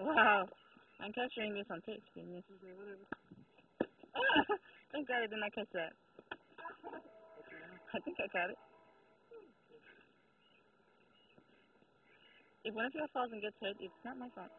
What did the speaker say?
wow. I'm capturing this on tape, genius. Thank God I did not catch that. I think I caught it. If one of y'all falls and gets hurt, it's not my fault.